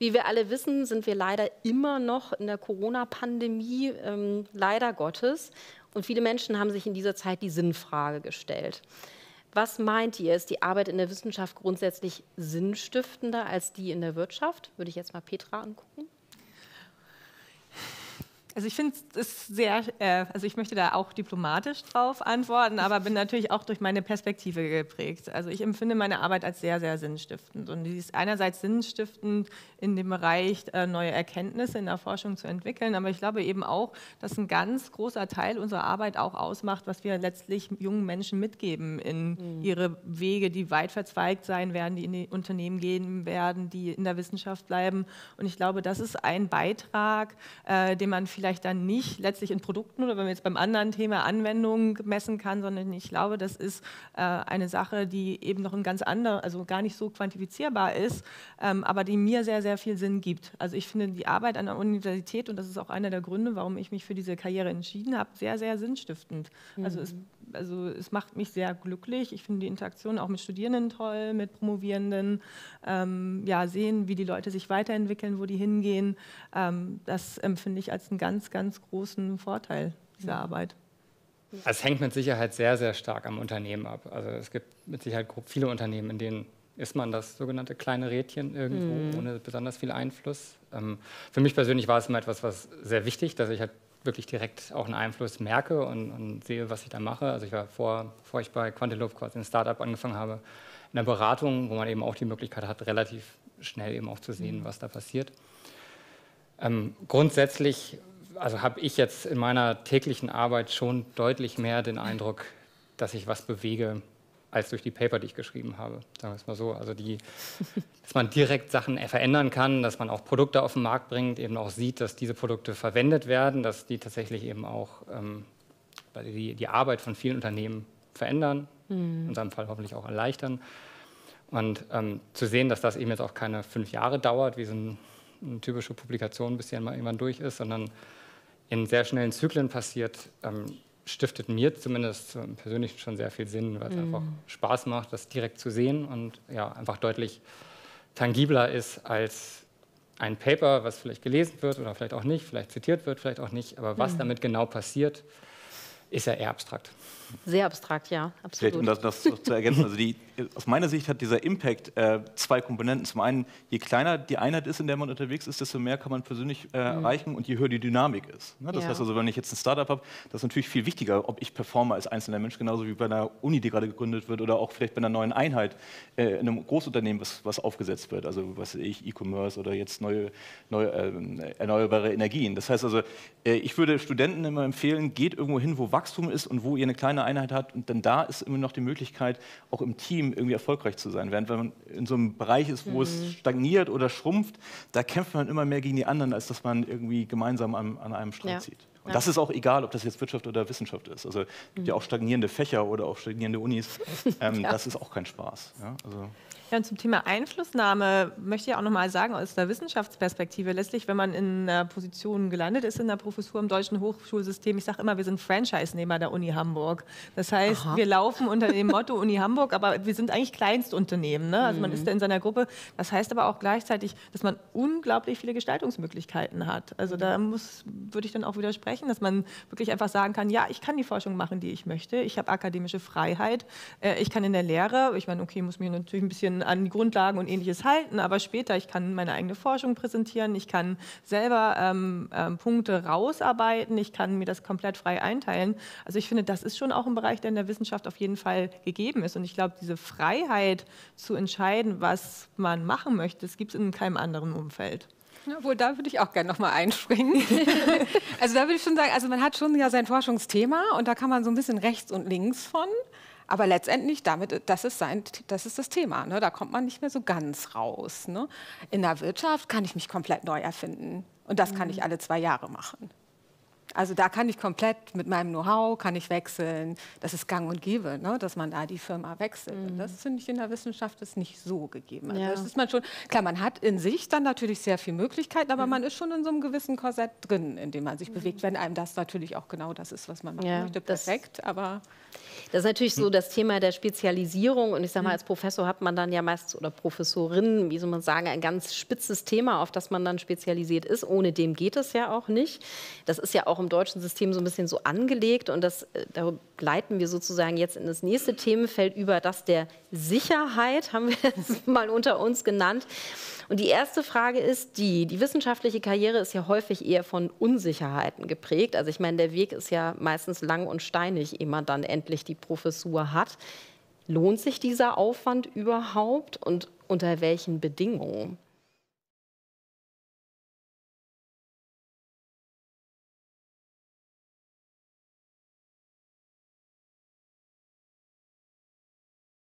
Wie wir alle wissen, sind wir leider immer noch in der Corona-Pandemie, ähm, leider Gottes. Und viele Menschen haben sich in dieser Zeit die Sinnfrage gestellt. Was meint ihr, ist die Arbeit in der Wissenschaft grundsätzlich sinnstiftender als die in der Wirtschaft? Würde ich jetzt mal Petra angucken. Also ich finde es sehr, äh, also ich möchte da auch diplomatisch drauf antworten, aber bin natürlich auch durch meine Perspektive geprägt. Also ich empfinde meine Arbeit als sehr, sehr sinnstiftend. Und die ist einerseits sinnstiftend in dem Bereich, äh, neue Erkenntnisse in der Forschung zu entwickeln, aber ich glaube eben auch, dass ein ganz großer Teil unserer Arbeit auch ausmacht, was wir letztlich jungen Menschen mitgeben in mhm. ihre Wege, die weit verzweigt sein werden, die in die Unternehmen gehen werden, die in der Wissenschaft bleiben. Und ich glaube, das ist ein Beitrag, äh, den man vielleicht vielleicht dann nicht letztlich in Produkten oder wenn man jetzt beim anderen Thema Anwendung messen kann, sondern ich glaube, das ist äh, eine Sache, die eben noch ein ganz anderer, also gar nicht so quantifizierbar ist, ähm, aber die mir sehr, sehr viel Sinn gibt. Also ich finde die Arbeit an der Universität, und das ist auch einer der Gründe, warum ich mich für diese Karriere entschieden habe, sehr, sehr sinnstiftend. Mhm. Also, es, also es macht mich sehr glücklich. Ich finde die Interaktion auch mit Studierenden toll, mit Promovierenden, ähm, ja, sehen, wie die Leute sich weiterentwickeln, wo die hingehen. Ähm, das empfinde ich als einen ganz, ganz großen Vorteil dieser. Arbeit. Es hängt mit Sicherheit sehr, sehr stark am Unternehmen ab. Also es gibt mit Sicherheit viele Unternehmen, in denen ist man das sogenannte kleine Rädchen irgendwo mhm. ohne besonders viel Einfluss. Ähm, für mich persönlich war es immer etwas, was sehr wichtig, dass ich halt wirklich direkt auch einen Einfluss merke und, und sehe, was ich da mache. Also ich war vor, bevor ich bei Quantilope quasi ein Startup angefangen habe, in der Beratung, wo man eben auch die Möglichkeit hat, relativ schnell eben auch zu sehen, mhm. was da passiert. Ähm, grundsätzlich also habe ich jetzt in meiner täglichen Arbeit schon deutlich mehr den Eindruck, dass ich was bewege, als durch die Paper, die ich geschrieben habe. Sagen wir es mal so. Also die, dass man direkt Sachen verändern kann, dass man auch Produkte auf den Markt bringt, eben auch sieht, dass diese Produkte verwendet werden, dass die tatsächlich eben auch ähm, die, die Arbeit von vielen Unternehmen verändern, mhm. in unserem Fall hoffentlich auch erleichtern. Und ähm, zu sehen, dass das eben jetzt auch keine fünf Jahre dauert, wie so ein, eine typische Publikation, bis die mal irgendwann durch ist, sondern in sehr schnellen Zyklen passiert, ähm, stiftet mir zumindest persönlich schon sehr viel Sinn, weil es mhm. einfach Spaß macht, das direkt zu sehen und ja, einfach deutlich tangibler ist als ein Paper, was vielleicht gelesen wird oder vielleicht auch nicht, vielleicht zitiert wird, vielleicht auch nicht, aber was mhm. damit genau passiert, ist ja eher abstrakt. Sehr abstrakt, ja, absolut. Vielleicht, um das, das zu ergänzen, also die, aus meiner Sicht hat dieser Impact äh, zwei Komponenten. Zum einen, je kleiner die Einheit ist, in der man unterwegs ist, desto mehr kann man persönlich äh, mhm. erreichen und je höher die Dynamik ist. Ne? Das ja. heißt also, wenn ich jetzt ein Startup habe, das ist natürlich viel wichtiger, ob ich performe als einzelner Mensch, genauso wie bei einer Uni, die gerade gegründet wird oder auch vielleicht bei einer neuen Einheit äh, in einem Großunternehmen, was, was aufgesetzt wird. Also was ich, E-Commerce oder jetzt neue, neue äh, erneuerbare Energien. Das heißt also, äh, ich würde Studenten immer empfehlen, geht irgendwo hin, wo Wachstum ist und wo ihr eine kleine Einheit habt und dann da ist immer noch die Möglichkeit, auch im Team irgendwie erfolgreich zu sein. Während wenn man in so einem Bereich ist, wo mhm. es stagniert oder schrumpft, da kämpft man immer mehr gegen die anderen, als dass man irgendwie gemeinsam an, an einem Strang ja. zieht. Und ja. das ist auch egal, ob das jetzt Wirtschaft oder Wissenschaft ist. Also es gibt mhm. ja auch stagnierende Fächer oder auch stagnierende Unis. Ähm, ja. Das ist auch kein Spaß. Ja, also ja, und zum Thema Einflussnahme möchte ich auch noch mal sagen, aus der Wissenschaftsperspektive, letztlich, wenn man in einer Position gelandet ist, in der Professur im deutschen Hochschulsystem, ich sage immer, wir sind Franchise-Nehmer der Uni Hamburg. Das heißt, Aha. wir laufen unter dem Motto Uni Hamburg, aber wir sind eigentlich Kleinstunternehmen. Ne? Also man ist da in seiner Gruppe. Das heißt aber auch gleichzeitig, dass man unglaublich viele Gestaltungsmöglichkeiten hat. Also da muss, würde ich dann auch widersprechen, dass man wirklich einfach sagen kann, ja, ich kann die Forschung machen, die ich möchte. Ich habe akademische Freiheit. Äh, ich kann in der Lehre, ich meine, okay, muss mir natürlich ein bisschen an die Grundlagen und ähnliches halten, aber später, ich kann meine eigene Forschung präsentieren, ich kann selber ähm, ähm, Punkte rausarbeiten, ich kann mir das komplett frei einteilen. Also ich finde, das ist schon auch ein Bereich, der in der Wissenschaft auf jeden Fall gegeben ist. Und ich glaube, diese Freiheit zu entscheiden, was man machen möchte, das gibt es in keinem anderen Umfeld. Obwohl, da würde ich auch gerne nochmal einspringen. also da würde ich schon sagen, also man hat schon ja sein Forschungsthema und da kann man so ein bisschen rechts und links von. Aber letztendlich, damit, das, ist sein, das ist das Thema. Ne? Da kommt man nicht mehr so ganz raus. Ne? In der Wirtschaft kann ich mich komplett neu erfinden. Und das kann ich mhm. alle zwei Jahre machen. Also da kann ich komplett mit meinem Know-how, kann ich wechseln. Das ist gang und gäbe, ne? dass man da die Firma wechselt. Mhm. Das finde ich in der Wissenschaft ist nicht so gegeben. Also ja. das ist man schon, klar, man hat in sich dann natürlich sehr viele Möglichkeiten, aber mhm. man ist schon in so einem gewissen Korsett drin, in dem man sich mhm. bewegt, wenn einem das natürlich auch genau das ist, was man machen ja, möchte. Perfekt, aber... Das ist natürlich so das Thema der Spezialisierung. Und ich sage mal, als Professor hat man dann ja meist, oder Professorin, wie soll man sagen, ein ganz spitzes Thema, auf das man dann spezialisiert ist. Ohne dem geht es ja auch nicht. Das ist ja auch im deutschen System so ein bisschen so angelegt. Und das, äh, da gleiten wir sozusagen jetzt in das nächste Themenfeld über, das der Sicherheit, haben wir es mal unter uns genannt. Und die erste Frage ist die, die wissenschaftliche Karriere ist ja häufig eher von Unsicherheiten geprägt. Also ich meine, der Weg ist ja meistens lang und steinig, ehe man dann endlich die Professur hat. Lohnt sich dieser Aufwand überhaupt und unter welchen Bedingungen?